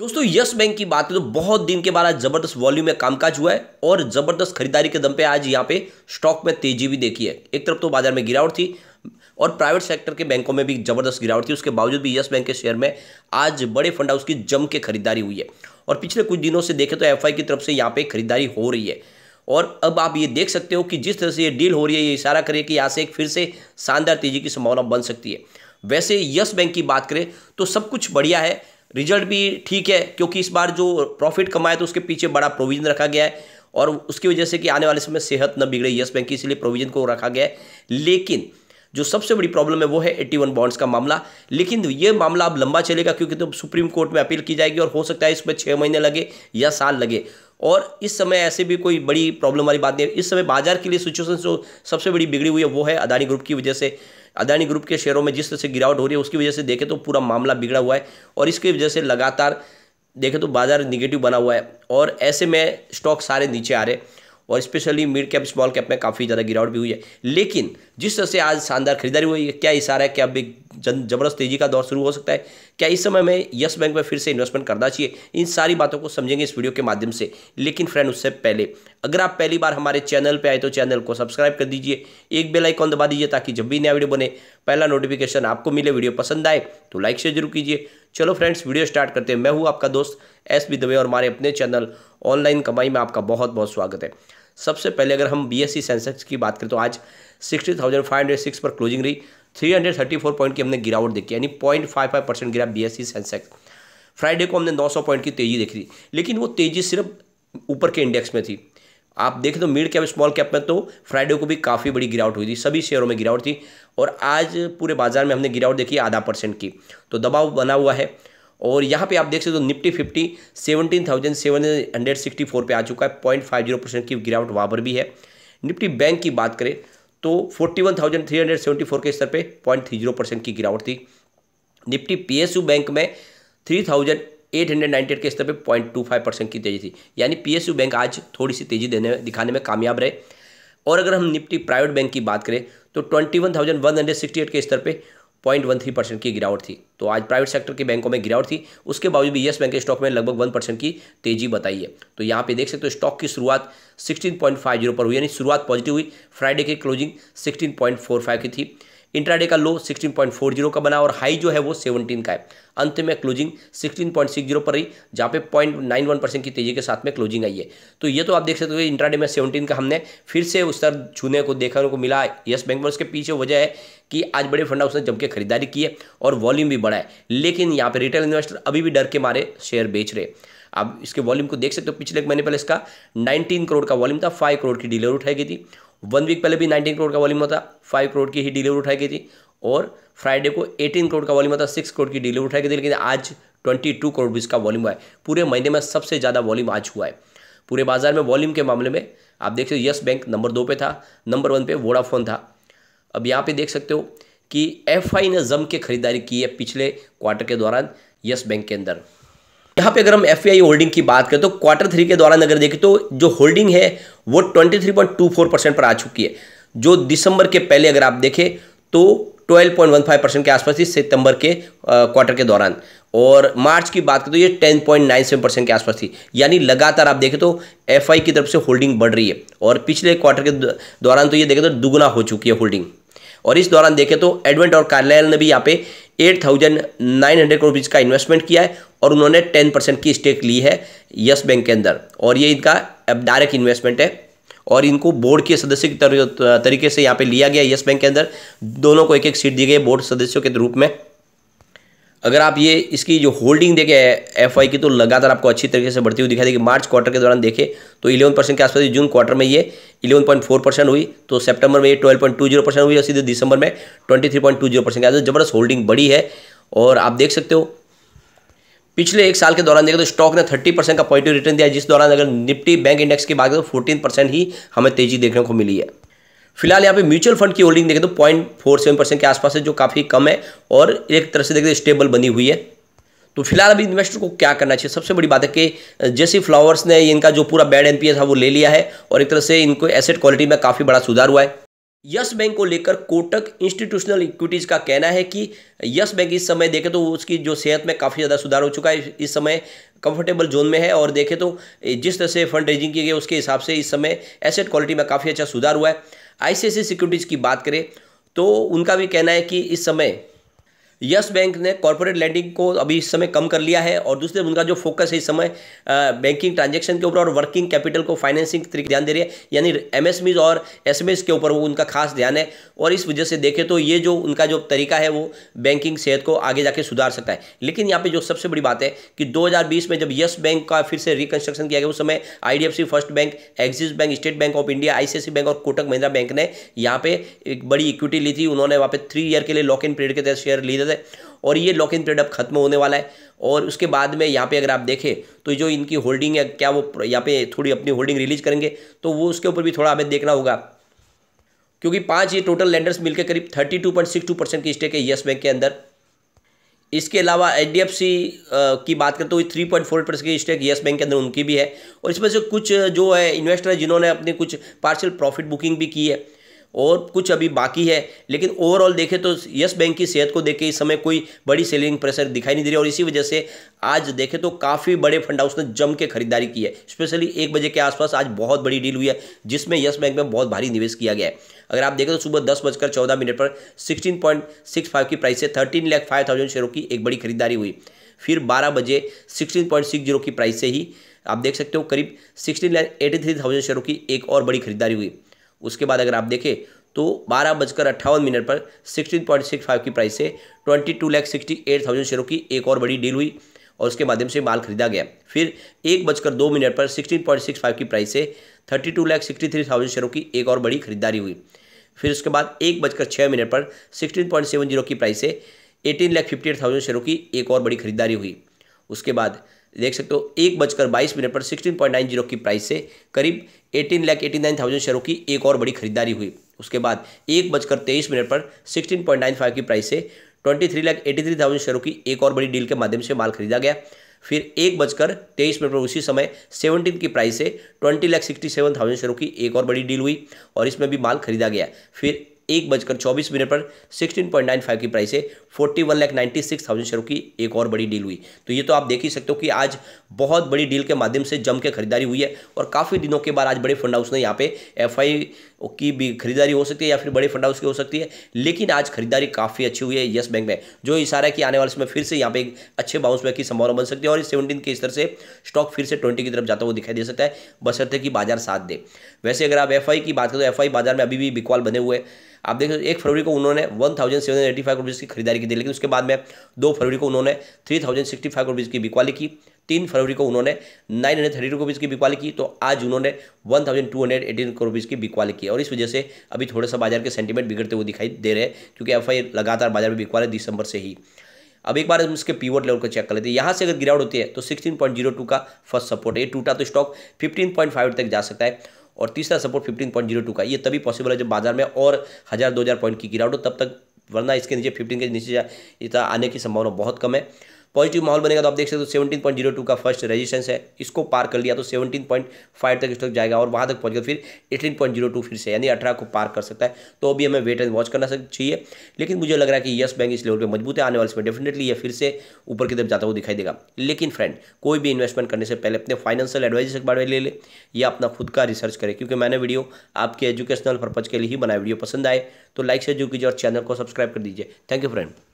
दोस्तों, yes bank की बात करें तो बहुत दिन के बाद आज ज़बरदस्त वॉल्यूम में कामकाज हुआ है और ज़बरदस्त खरीदारी के दम पे आज यहाँ पे स्टॉक में तेज़ी भी देखी है। एक तरफ़ तो बाज़ार में गिरावट थी और प्राइवेट सेक्टर के बैंकों में भी ज़बरदस्त गिरावट थी। उसके बावजूद भी यस बैंक के शेयर में आज बड़े फंड हाउस की जम के खरीदारी हुई है। और पिछले कुछ दिनों से देखें तो एफआई की तरफ़ से यहाँ पे खरीदारी हो रही है। और अब आप ये देख सकते हो कि जिस तरह से ये डील हो रही है, ये इशारा करिए कि यहाँ से एक फिर से शानदार तेज़ी की संभावना बन सकती है। वैसे यस बैंक की बात करें तो सब कुछ बढ़िया है। रिज़ल्ट भी ठीक है, क्योंकि इस बार जो प्रॉफिट कमाए तो उसके पीछे बड़ा प्रोविज़न रखा गया है और उसकी वजह से कि आने वाले समय सेहत न बिगड़े यस बैंक की इसलिए प्रोविज़न को रखा गया है। लेकिन जो सबसे बड़ी प्रॉब्लम है, वो है 81 बॉन्ड्स का मामला। लेकिन ये मामला अब लंबा चलेगा, क्योंकि तो सुप्रीम कोर्ट में अपील की जाएगी और हो सकता है इसमें छः महीने लगे या साल लगे। और इस समय ऐसे भी कोई बड़ी प्रॉब्लम वाली बात नहीं है। इस समय बाज़ार के लिए सिचुएशन जो सबसे बड़ी बिगड़ी हुई है, वो है अदानी ग्रुप की वजह से। अदानी ग्रुप के शेयरों में जिस तरह से गिरावट हो रही है, उसकी वजह से देखें तो पूरा मामला बिगड़ा हुआ है और इसकी वजह से लगातार देखें तो बाज़ार निगेटिव बना हुआ है और ऐसे में स्टॉक सारे नीचे आ रहे और specially mid cap small cap में काफ़ी ज़्यादा गिरावट भी हुई है। लेकिन जिस तरह से आज शानदार खरीदारी हुई है, क्या इशारा है कि अब एक ज़बरदस्त तेज़ी का दौर शुरू हो सकता है? क्या इस समय में यस बैंक में फिर से इन्वेस्टमेंट करना चाहिए? इन सारी बातों को समझेंगे इस वीडियो के माध्यम से। लेकिन फ्रेंड उससे पहले, अगर आप पहली बार हमारे चैनल पर आए तो चैनल को सब्सक्राइब कर दीजिए। एक बेल आइकॉन दबा दीजिए ताकि जब भी नया वीडियो बने, पहला नोटिफिकेशन आपको मिले वीडियो पसंद आए तो लाइक शेयर ज़रूर कीजिए। चलो फ्रेंड्स वीडियो स्टार्ट करते हैं। मैं हूँ आपका दोस्त एस बी दवे और हमारे अपने चैनल ऑनलाइन कमाई में आपका बहुत बहुत स्वागत है। सबसे पहले अगर हम बी एस सेंसेक्स की बात करें तो आज sixty thousand five hundred six पर क्लोजिंग रही। Three hundred thirty four point की हमने गिरावट देखी, यानी पॉइंट फाइव फाइव परसेंट गिरा बी सेंसेक्स फ्राइडे को हमने नौ सौ पॉइंट की तेज़ी देखी थी लेकिन वो तेज़ी सिर्फ़ ऊपर के इंडेक्स में थी। आप देखें तो मिड कैप स्मॉल कैप में तो फ्राइडे को भी काफ़ी बड़ी गिरावट हुई थी, सभी शेयरों में गिरावट थी, और आज पूरे बाज़ार में हमने गिरावट देखी आधा परसेंट की। तो दबाव बना हुआ है, और यहाँ पे आप देख सकते हो Nifty fifty seventeen thousand seven hundred sixty four पर आ चुका है पॉइंट फाइव ज़ीरो परसेंट की गिरावट वहाँ पर भी है। निफ्टी बैंक की बात करें तो forty one thousand three hundred seventy four के स्तर पे पॉइंट थ्री ज़ीरो परसेंट की गिरावट थी। निफ्टी पीएसयू बैंक में three thousand eight hundred ninety eight के स्तर पे पॉइंट टू फाइव परसेंट की तेज़ी थी। यानी पीएसयू बैंक आज थोड़ी सी तेज़ी देने, दिखाने में कामयाब रहे। और अगर हम निफ्टी प्राइवेट बैंक की बात करें तो twenty one thousand one hundred sixty eight के स्तर पे पॉइंट वन थ्री परसेंट की गिरावट थी। तो आज प्राइवेट सेक्टर के बैंकों में गिरावट थी। उसके बावजूद भी येस बैंक के स्टॉक में लगभग वन परसेंट की तेज़ी बताई है। तो यहाँ पे देख सकते हो स्टॉक की शुरुआत सिक्सटीन पॉइंट फाइव ज़ीरो पर हुई, यानी शुरुआत पॉजिटिव हुई। फ्राइडे की closing sixteen point four five की थी। इंट्राडे का लो 16.40 का बना और हाई जो है वो 17 का है। अंत में क्लोजिंग 16.60 पर रही, जहाँ पे 0.91 परसेंट की तेज़ी के साथ में क्लोजिंग आई है। तो ये तो आप देख सकते हो इंट्राडे में 17 का हमने फिर से उस तरह छूने को देखने को मिला यस बैंक में उसके पीछे। वजह है कि आज बड़े फंड हाउस ने खरीदारी की है और वॉल्यूम भी बढ़ा है। लेकिन यहाँ पर रिटेल इन्वेस्टर अभी भी डर के मारे शेयर बेच रहे। आप इसके वॉल्यूम को देख सकते हो। पिछले एक महीने पहले इसका 19 करोड़ का वॉल्यूम था 5 करोड़ की डिलीवर उठाई गई थी। वन वीक पहले भी नाइनटीन करोड़ का वॉल्यूम था फाइव करोड़ की ही डिलीवर उठाई गई थी। और फ्राइडे को एटीन करोड़ का वॉल्यूम था सिक्स करोड़ की डिलीवर उठाई गई थी। लेकिन आज ट्वेंटी टू करोड़ भी इसका वॉल्यूम हुआ है। पूरे महीने में सबसे ज़्यादा वॉल्यूम आज हुआ है। पूरे बाज़ार में वॉल्यूम के मामले में आप देख सकते हो यस बैंक नंबर दो पे था नंबर वन पे वोडाफोन था। अब यहाँ पे देख सकते हो कि एफआई ने जम के खरीदारी की है पिछले क्वार्टर के दौरान यस बैंक के अंदर। यहाँ पे अगर हम एफआई होल्डिंग की बात करें तो क्वार्टर थ्री के दौरान अगर देखें तो जो होल्डिंग है, वो 23.24 परसेंट पर आ चुकी है। जो दिसंबर के पहले अगर आप देखें तो 12.15 परसेंट के आसपास थी सितंबर के क्वार्टर के दौरान। और मार्च की बात करें तो ये 10.97 परसेंट के आसपास थी। यानी लगातार आप देखें तो एफआई की तरफ़ से होल्डिंग बढ़ रही है। और पिछले क्वार्टर के दौरान तो ये देखें तो दुगुना हो चुकी है होल्डिंग और इस दौरान देखें तो एडवेंट और कार्लायल ने भी यहाँ पे eight thousand nine hundred crore का इन्वेस्टमेंट किया है और उन्होंने टेन परसेंट की स्टेक ली है यस बैंक के अंदर। और ये इनका डायरेक्ट इन्वेस्टमेंट है और इनको बोर्ड के सदस्य की तरीके से यहाँ पे लिया गया यस बैंक के अंदर। दोनों को एक एक सीट दी गई बोर्ड सदस्यों के रूप में। अगर आप ये, इसकी जो होल्डिंग देखें एफ़ आई की तो लगातार आपको अच्छी तरीके से बढ़ती हुई दिखाई देगी। मार्च क्वार्टर के दौरान देखें तो 11 परसेंट के आसपास, जून क्वार्टर में ये 11.4 परसेंट हुई तो सितंबर में ये 12.20 परसेंट हुई और सीधे दिसंबर में 23.20 परसेंट के ज़बरदस्त होल्डिंग बढ़ी है और आप देख सकते हो, पिछले एक साल के दौरान देखें तो स्टॉक ने थर्टी परसेंट का पॉजिटिव रिटर्न दिया जिस दौरान अगर निफ्टी बैंक इंडेक्स की बात करें तो फोर्टीन परसेंट ही हमें तेज़ी देखने को मिली है। फ़िलहाल यहाँ पे म्यूचुअल फंड की होल्डिंग देखें तो पॉइंट फोर सेवन परसेंट के आसपास है, जो काफ़ी कम है और एक तरह से देखें स्टेबल बनी हुई है। तो फ़िलहाल अभी इन्वेस्टर को क्या करना चाहिए? सबसे बड़ी बात है कि जैसी फ्लावर्स ने इनका जो पूरा बैड एनपीएस था वो ले लिया है और एक तरह से इनको एसेट क्वालिटी में काफ़ी बड़ा सुधार हुआ है। यस बैंक को लेकर कोटक इंस्टीट्यूशनल इक्विटीज का कहना है कि यस बैंक इस समय देखें तो उसकी जो सेहत में काफ़ी ज़्यादा सुधार हो चुका है। इस समय कंफर्टेबल जोन में है और देखें तो जिस तरह से फंड रेजिंग की गई उसके हिसाब से इस समय एसेट क्वालिटी में काफ़ी अच्छा सुधार हुआ है। आईसीआईसी सिक्योरिटीज़ की बात करें तो उनका भी कहना है कि इस समय यस बैंक ने कॉर्पोरेट लैंडिंग को अभी इस समय कम कर लिया है और दूसरे उनका जो फोकस है इस समय बैंकिंग ट्रांजेक्शन के ऊपर और वर्किंग कैपिटल को फाइनेंसिंग तरीके ध्यान दे रही है। यानी एमएसएमईज और एसएमएस के ऊपर वो उनका खास ध्यान है और इस वजह से देखें तो ये जो उनका जो तरीका है वो बैंकिंग सेहत को आगे जाके सुधार सकता है। लेकिन यहाँ पर जो सबसे बड़ी बात है कि दो हज़ार बीस में जब यस बैंक का फिर से रिकन्स्ट्रक्शन किया गया, उस समय I First Bank Axis Bank State Bank of India I Bank और कोटक महिंद्रा बैंक ने यहाँ पे एक बड़ी इक्विटी ली थी। उन्होंने वहाँ पे थ्री ईयर के लिए लॉक इन पीरियड के तहत शेयर लिए थे और ये लॉक इन पीरियड अब खत्म होने वाला है। और उसके बाद में यहाँ पे अगर आप देखें तो जो इनकी होल्डिंग है, क्या वो यहाँ पे थोड़ी अपनी होल्डिंग रिलीज़ करेंगे तो वो उसके ऊपर भी थोड़ा हमें देखना होगा। क्योंकि पाँच ये टोटल लैंडर्स मिलकर करीब thirty two point six two percent की स्टेक है येस बैंक के अंदर। इसके अलावा सी की बात करें तो थ्री पॉइंट फोर परसेंट की स्टेक येस बैंक के अंदर उनकी भी है। और इसमें से कुछ जो है इन्वेस्टर है, जिन्होंने अपनी कुछ पार्शियल प्रॉफिट बुकिंग भी की है। और कुछ अभी बाकी है, लेकिन ओवरऑल देखें तो यस बैंक की सेहत को देख के इस समय कोई बड़ी सेलिंग प्रेशर दिखाई नहीं दे रही और इसी वजह से आज देखें तो काफ़ी बड़े फंड हाउस ने जम के खरीदारी की है। स्पेशली एक बजे के आसपास आज बहुत बड़ी डील हुई है, जिसमें यस बैंक में बहुत भारी निवेश किया गया है। अगर आप देखें तो सुबह दस बजकर चौदह मिनट पर सिक्सटीन पॉइंट सिक्स फाइव की प्राइस से थर्टीन लैख फाइव थाउज़ेंड शेयरों की एक बड़ी खरीदारी हुई। फिर बारह बजे सिक्सटीन पॉइंट सिक्स ज़ीरो की प्राइस से ही आप देख सकते हो करीब sixteen lakh eighty three thousand शेयरों की एक और बड़ी खरीदारी हुई। उसके बाद अगर आप देखें तो बारह बजकर अट्ठावन मिनट पर सिक्सटीन पॉइंट सिक्स फाइव की प्राइस से twenty two lakh sixty eight thousand शेयरों की एक और बड़ी डील हुई और उसके माध्यम से माल खरीदा गया। फिर एक बजकर दो मिनट पर सिक्सटीन पॉइंट सिक्स फाइव की प्राइस से thirty two lakh sixty three thousand शेयरों की एक और बड़ी खरीदारी हुई। फिर उसके बाद एक बजकर छः मिनट पर सिक्सटीन पॉइंट सेवन ज़ीरो की प्राइस से eighteen lakh fifty eight thousand शेयरों की एक और बड़ी खरीदारी हुई। उसके बाद देख सकते हो, एक बजकर बाईस मिनट पर सिक्सटीन पॉइंट नाइन ज़ीरो की प्राइस से करीब eighteen lakh eighty nine thousand शेयरों की एक और बड़ी खरीदारी हुई। उसके बाद एक बजकर तेईस मिनट पर सिक्सटीन पॉइंट नाइन फाइव की प्राइस से twenty three lakh eighty three thousand शेयरों की एक और बड़ी डील के माध्यम से माल खरीदा गया। फिर एक बजकर तेईस मिनट पर उसी समय सेवनटीन की प्राइस से twenty lakh sixty seven thousand शेयरों की एक और बड़ी डील हुई और इसमें भी माल खरीदा गया। फिर एक बजकर चौबीस मिनट पर सिक्सटीन पॉइंट नाइन फाइव की प्राइस है। Forty one lakh ninety six thousand शेयरों की एक और बड़ी डील हुई। तो ये तो आप देख ही सकते हो कि आज बहुत बड़ी डील के माध्यम से जम के खरीदारी हुई है और काफ़ी दिनों के बाद आज बड़े फंड हाउस ने यहाँ पे एफआई की भी खरीदारी हो सकती है या फिर बड़े फंड हाउस की हो सकती है, लेकिन आज खरीदारी काफ़ी अच्छी हुई है यस बैंक में, जो इशारा है कि आने वाले समय फिर से यहाँ पे एक अच्छे बाउंस बैक की संभावना बन सकती है और इस सेवनटीन के स्तर से स्टॉक फिर से ट्वेंटी की तरफ़ जाता हुआ दिखाई दे सकता है। बसरते कि बाज़ार साथ दे। वैसे अगर आप एफआई की बात करें तो एफ़ बाज़ार में अभी भी बिकवाल बने हुए आप देखो एक फरवरी को उन्होंने one thousand seven eighty five rupees की खरीदारी की थी, लेकिन उसके बाद में दो फरवरी को उन्होंने three thousand sixty five rupees की बिकवाली की, तीन फरवरी को उन्होंने नाइन हंड्रेड थर्टी रुपीज़ की बिकवाली की तो आज उन्होंने one thousand two hundred eighteen rupees की बिकवाली की। और इस वजह से अभी थोड़ा सा बाज़ार के सेंटीमेंट बिगड़ते हुए दिखाई दे रहे हैं, क्योंकि एफआई लगातार बाज़ार में बिकवा रहे दिसंबर से ही। अब एक बार हम इसके पीवोट लेवल को चेक कर लेते हैं। यहाँ से अगर गिरावट होती है तो 16.02 का फ़र्स्ट सपोर्ट है। ये टूटा तो स्टॉक 15.5 तक जा सकता है। और तीसरा सपोर्ट 15.02 का ये तभी पॉसिबल है जब बाज़ार में और हज़ार, दो हज़ार पॉइंट की गिरावट हो, तब तक, वरना इसके नीचे फिफ्टीन के नीचे आने की संभावना बहुत कम है। पॉजिटिव माहौल बनेगा तो आप देख सकते हो सेवनटीन पॉइंट ज़ीरो टू का फ़र्स्ट रेजिस्टेंस है। इसको पार कर लिया तो सेवनटीन पॉइंट फाइव तक स्टॉक जाएगा और वहाँ तक पहुँच फिर एटीन पॉइंट ज़ीरो टू फिर से, यानी अठारह को पार कर सकता है। तो अभी हमें वेट एंड वॉच करना चाहिए। लेकिन मुझे लग रहा है कि यस बैंक इस लेवल पर मज़बूत है, आने वाले समय डेफिनेटली ये फिर से ऊपर की तरफ़ जाता हुआ दिखाई देगा। लेकिन फ्रेंड कोई भी इन्वेस्टमेंट करने से पहले अपने फाइनेंशियल एडवाइजर के बारे में ले ले या अपना खुद का रिसर्च करें, क्योंकि मैंने वीडियो आपके एजुकेशनल पर्पज के लिए ही बनाया वीडियो पसंद आए तो लाइक से जो कीजिए और चैनल को सब्सक्राइब कर दीजिए। Thank you friend